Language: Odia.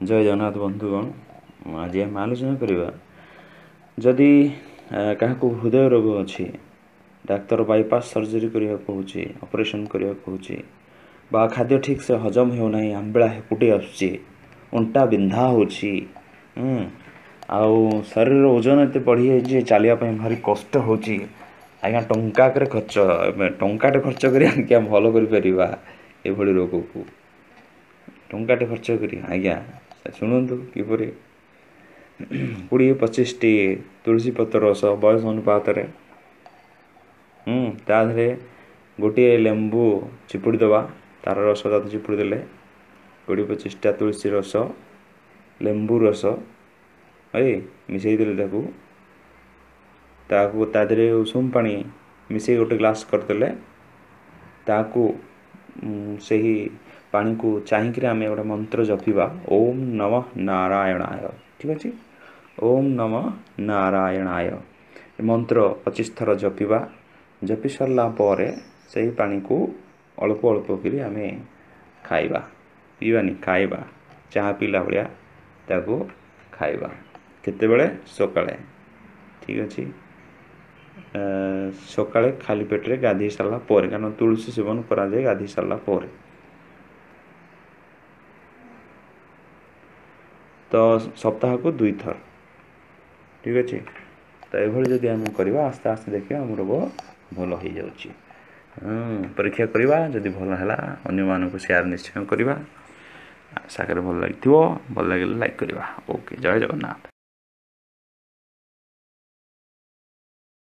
ଜୟ ଜଗନ୍ନାଥ ବନ୍ଧୁଗଣ ଆଜି ଆମେ ଆଲୋଚନା କରିବା ଯଦି କାହାକୁ ହୃଦୟ ରୋଗ ଅଛି ଡାକ୍ତର ବାଇପାସ୍ ସର୍ଜରୀ କରିବାକୁ କହୁଛି ଅପରେସନ୍ କରିବାକୁ କହୁଛି ବା ଖାଦ୍ୟ ଠିକ୍ସେ ହଜମ ହେଉନାହିଁ ଆମ୍ବିଳା ହେକୁଟି ଆସୁଛି ଅଣ୍ଟା ବିନ୍ଧା ହେଉଛି ଆଉ ଶରୀରର ଓଜନ ଏତେ ବଢ଼ିଯାଇଛି ଚାଲିବା ପାଇଁ ଭାରି କଷ୍ଟ ହେଉଛି ଆଜ୍ଞା ଟଙ୍କାକରେ ଖର୍ଚ୍ଚ ଏବେ ଟଙ୍କାଟେ ଖର୍ଚ୍ଚ କରି ଆଜ୍ଞା ଭଲ କରିପାରିବା ଏଭଳି ରୋଗକୁ ଟଙ୍କାଟେ ଖର୍ଚ୍ଚ କରି ଆଜ୍ଞା ଶୁଣନ୍ତୁ କିପରି କୋଡ଼ିଏ ପଚିଶଟି ତୁଳସୀ ପତ୍ର ରସ ବୟସ ଅନୁପାତରେ ହୁଁ ତା ଦେହରେ ଗୋଟିଏ ଲେମ୍ବୁ ଚିପୁଡ଼ି ଦେବା ତାର ରସ ତାକୁ ଚିପୁଡ଼ି ଦେଲେ କୋଡ଼ିଏ ପଚିଶଟା ତୁଳସୀ ରସ ଲେମ୍ବୁ ରସ ଏଇ ମିଶାଇ ଦେଲେ ତାକୁ ତାକୁ ତା ଦେହରେ ଉଷୁମ ପାଣି ମିଶାଇ ଗୋଟେ ଗ୍ଲାସ୍ କରିଦେଲେ ତାକୁ ଉଁ, ସେହି ପାଣିକୁ ଚାହିଁକିରି ଆମେ ଗୋଟେ ମନ୍ତ୍ର ଜପିବା ଓମ୍ ନମ ନାରାୟଣାୟ ଠିକ୍ ଅଛି ଓମ୍ ନମ ନାରାୟଣାୟ ଏ ମନ୍ତ୍ର ପଚିଶ ଥର ଜପିବା ଜପି ସାରିଲା ପରେ ସେହି ପାଣିକୁ ଅଳ୍ପ ଅଳ୍ପ କରି ଆମେ ଖାଇବା ପିଇବାନି ଖାଇବା ଚାହା ପିଇଲା ଭଳିଆ ତାକୁ ଖାଇବା କେତେବେଳେ ସକାଳେ ଠିକ୍ ଅଛି ଆ, ସକାଳେ ଖାଲି ପେଟରେ ଗାଧୋଇ ସାରିଲା ପରେ କାରଣ ତୁଳସୀ ସେବନ କରାଯାଏ ଗାଧୋଇ ସାରିଲା ପରେ। ତ ସପ୍ତାହକୁ ଦୁଇଥର ଠିକ୍ ଅଛି? ତ ଏଭଳି ଯଦି ଆମେ କରିବା ଆସ୍ତେ ଆସ୍ତେ ଦେଖିବା ଆମ ରୋଗ ଭଲ ହେଇଯାଉଛି। ପରୀକ୍ଷା କରିବା ଯଦି ଭଲ ହେଲା ଅନ୍ୟମାନଙ୍କୁ ସେୟାର ନିଶ୍ଚୟ କରିବା। ଆଶା କରେ ଭଲ ଲାଗିଥିବ ଭଲ ଲାଗିଲେ ଲାଇକ୍ କରିବା। ଓକେ ଜୟ ଜଗନ୍ନାଥ।